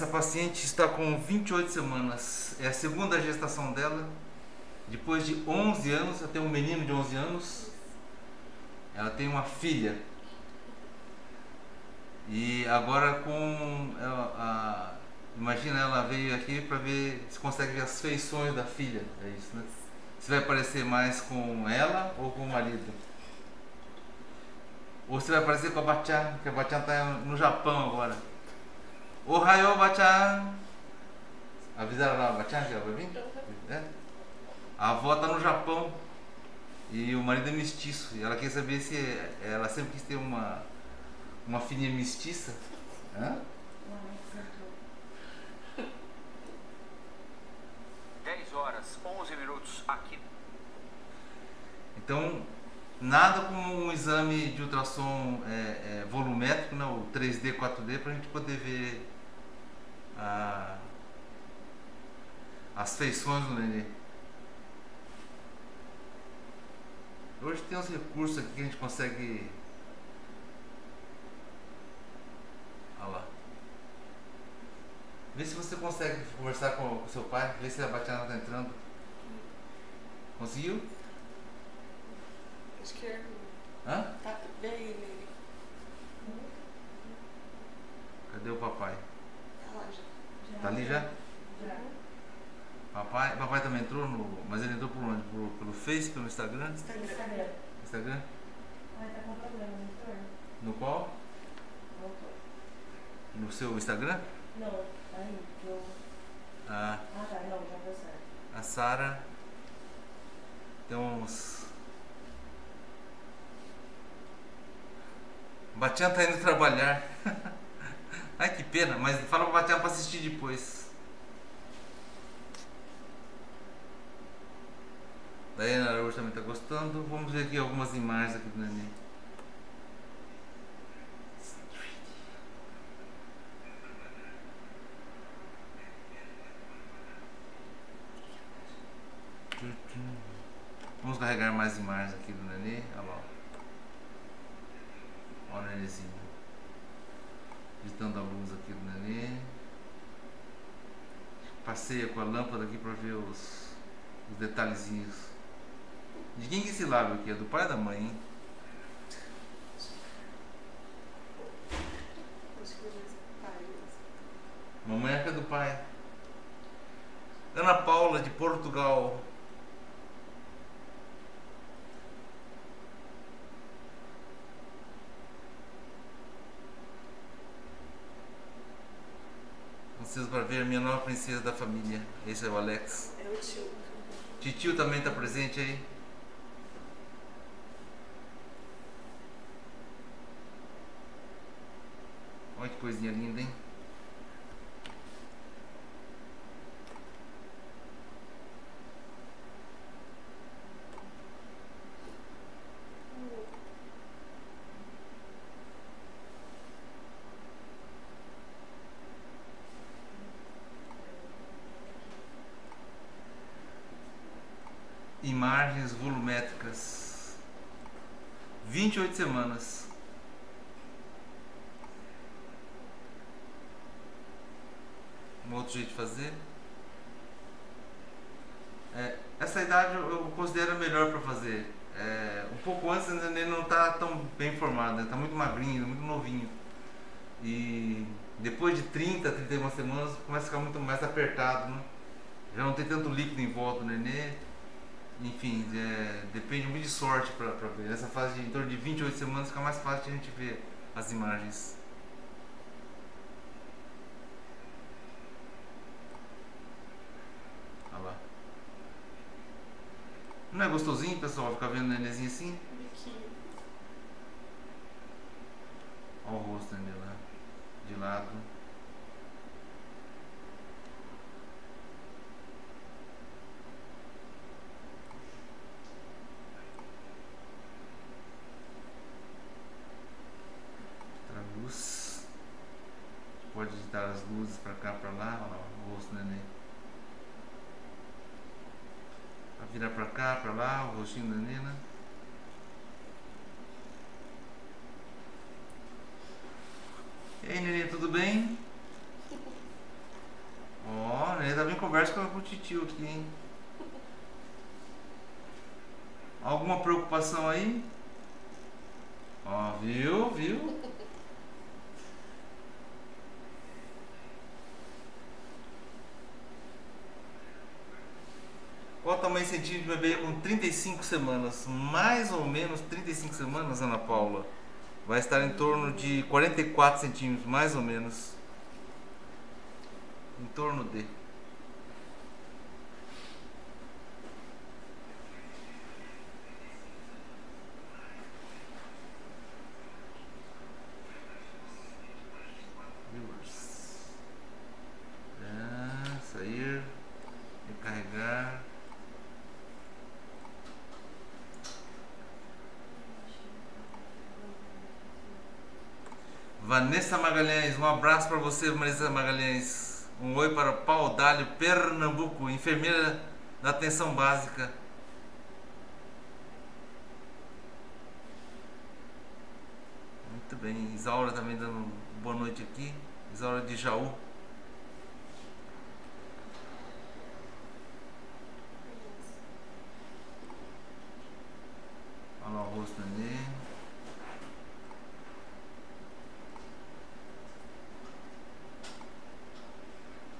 Essa paciente está com 28 semanas. É a segunda gestação dela. Depois de 11 anos, ela tem um menino de 11 anos. Ela tem uma filha. E agora com a, a imagina ela veio aqui para ver se consegue ver as feições da filha. É isso, né? Se vai parecer mais com ela ou com o marido. Ou você vai aparecer com a Bachan, que a Bachan está no Japão agora. Ohayou, Bachan! Avisaram lá Bachan que ela vai vir? É? A avó está no Japão e o marido é mestiço. E ela quer saber se ela sempre quis ter uma, uma filhinha mestiça. Hã? 10 horas, 11 minutos aqui. Então, nada como um exame de ultrassom é, é, volumétrico, né, o 3D, 4D, para a gente poder ver a, as feições do nenê. Hoje tem uns recursos aqui que a gente consegue. Olha lá. Vê se você consegue conversar com o seu pai, vê se a Batiana está entrando. Conseguiu? Esquerdo. Hã? Tá bem nele. Cadê o papai? Tá lá já. Tá ali já? Papai, papai também entrou no. Mas ele entrou por onde? Por- pelo Face, pelo Instagram? Instagram. Instagram. Instagram? Ai, tá com problema, doutor? No qual? Voltou. No seu Instagram? Não, aí, que eu... Ah, Ah, tá, não, já deu certo. a Sara tem uns. Batian tá indo trabalhar. Ai que pena, mas fala pro Batian pra assistir depois. Daiane Araújo também tá gostando. Vamos ver aqui algumas imagens aqui do neném. Vamos carregar mais imagens aqui do nenê. Olha lá. Olha o nenêzinho. Ditando a luz aqui do nenê. Passeia com a lâmpada aqui para ver os, os detalhezinhos. De quem que é esse lábio aqui? É do pai ou da mãe, hein? Mamãe é que é do pai. Ana Paula de Portugal. Vocês para ver a minha nova princesa da família. Esse é o Alex. É o tio. Titio também está presente aí. Olha que coisinha linda, hein? Imagens volumétricas. 28 semanas. Um outro jeito de fazer. É, essa idade eu considero melhor para fazer. É, um pouco antes ele não está tão bem formado, está muito magrinho, muito novinho. E depois de 30, 31 semanas começa a ficar muito mais apertado, né? Já não tem tanto líquido em volta do nenê. Enfim, é, depende muito de sorte para ver. Nessa fase de em torno de 28 semanas fica mais fácil de a gente ver as imagens. Olha lá. Não é gostosinho, pessoal, ficar vendo o nenenzinho assim? Olha o rosto dele lá, de lado. Outra luz. Pode digitar as luzes pra cá, pra lá. Olha lá o rosto do neném. Vai virar pra cá, pra lá, o rostinho da neném, né? E aí, neném, tudo bem? já vem conversa com o titio aqui, hein? Alguma preocupação aí? Ó, viu, viu? Qual o tamanho centímetro de bebê com 35 semanas? Mais ou menos 35 semanas, Ana Paula. Vai estar em torno de 44 centímetros, mais ou menos. Em torno de. Vanessa Magalhães, um abraço para você, Vanessa Magalhães. Um oi para Pau Dálio, Pernambuco, enfermeira da atenção básica. Muito bem, Isaura também dando boa noite aqui. Isaura de Jaú. Olha o rosto ali.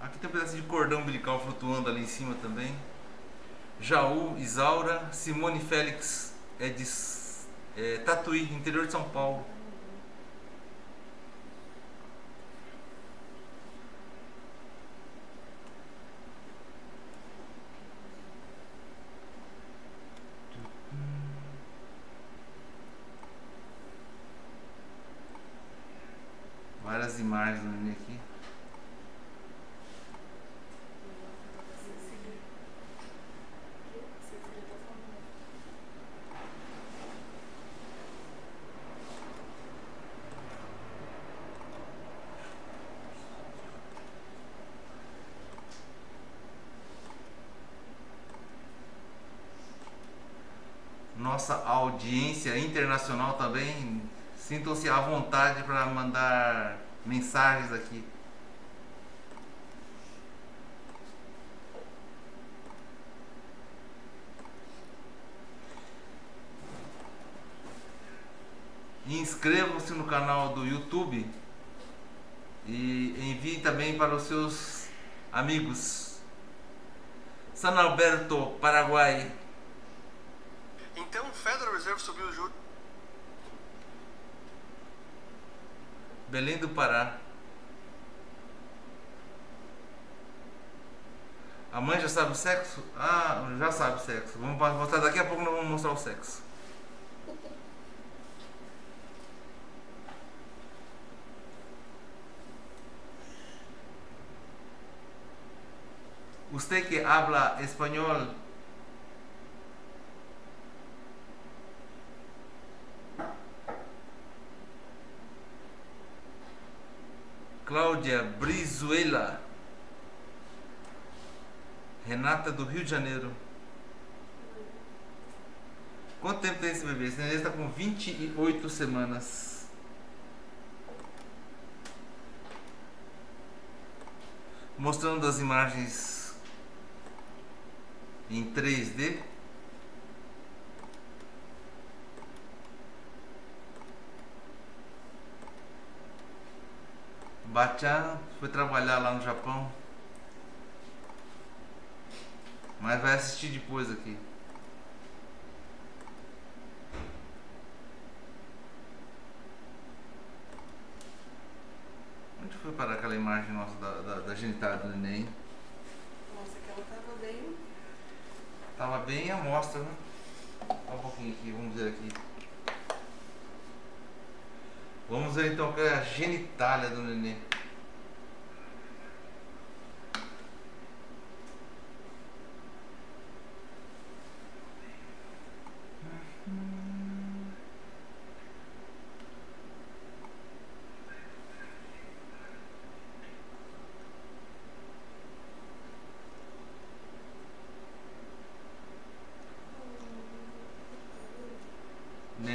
Aqui tem um pedacinho de cordão umbilical flutuando ali em cima também. Jaú, Isaura, Simone Félix é de é, Tatuí, interior de São Paulo. Várias imagens neném aqui. Nossa audiência internacional também, sintam-se à vontade para mandar mensagens aqui. Inscrevam-se no canal do YouTube e enviem também para os seus amigos. San Alberto, Paraguai. Reserve subiu o juro. Belém do Pará. A mãe já sabe o sexo? Ah, já sabe o sexo. Vamos mostrar daqui a pouco nós vamos mostrar o sexo. Usted que habla español, Cláudia Brizuela, Renata do Rio de Janeiro. Quanto tempo tem esse bebê? Esse bebê está com 28 semanas. Mostrando as imagens em 3D. Bachan foi trabalhar lá no Japão. Mas vai assistir depois aqui. Onde foi parar aquela imagem nossa da, da, da genitália do neném? Nossa, aquela tava bem. Tava bem à mostra, né? Só um pouquinho aqui, vamos ver aqui. Vamos ver então é a genitália do neném.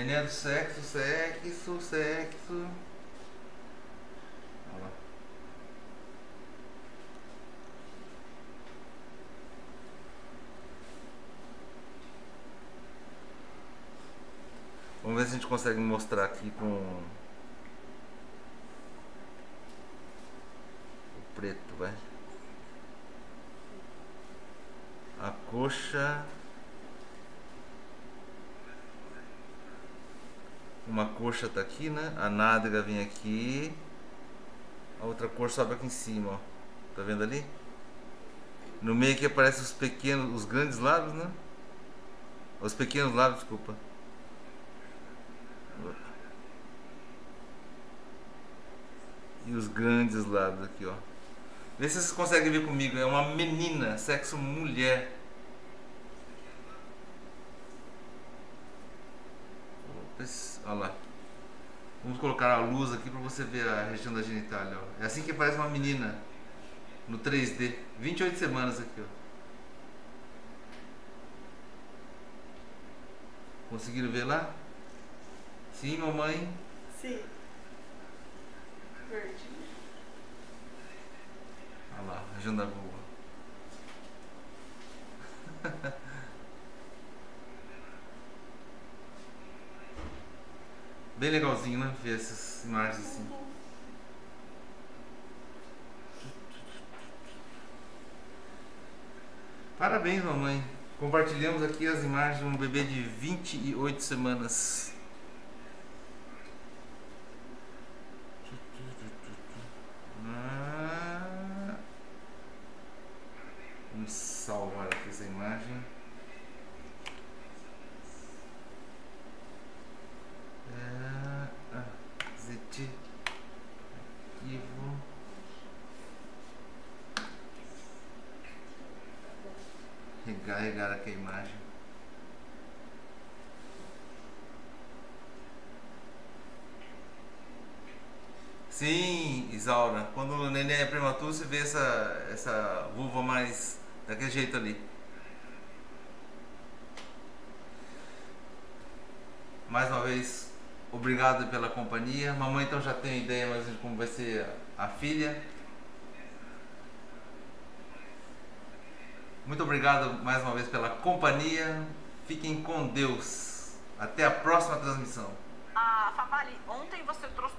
Neném do sexo, sexo, sexo. Olha lá. Vamos ver se a gente consegue mostrar aqui com o preto, vai. A coxa Uma coxa tá aqui, né? A nádega vem aqui. A outra coxa sobe aqui em cima, ó. Tá vendo ali? No meio aqui aparecem os pequenos, os grandes lábios, né? Os pequenos lábios, desculpa. E os grandes lábios aqui, ó. Vê se vocês conseguem ver comigo. É uma menina, sexo mulher. Olha lá. Vamos colocar a luz aqui para você ver a região da genitália. Ó. É assim que parece uma menina no 3D. 28 semanas aqui, ó. Conseguiram ver lá? Sim, mamãe. Sim. Verde. Olha lá, região da vulva. Bem legalzinho, né? Ver essas imagens assim. Parabéns, mamãe. Compartilhamos aqui as imagens de um bebê de 28 semanas. Ah. Vamos salvar aqui essa imagem. É, ah, ZT. Arquivo. Aqui a imagem. Sim, Isaura. Quando o neném é prematuro, você vê essa, essa vulva mais daquele jeito ali. Mais uma vez, obrigado pela companhia. Mamãe então já tem ideia mais de como vai ser a filha. Muito obrigado mais uma vez pela companhia. Fiquem com Deus. Até a próxima transmissão. Ah, Favali, ontem você trouxe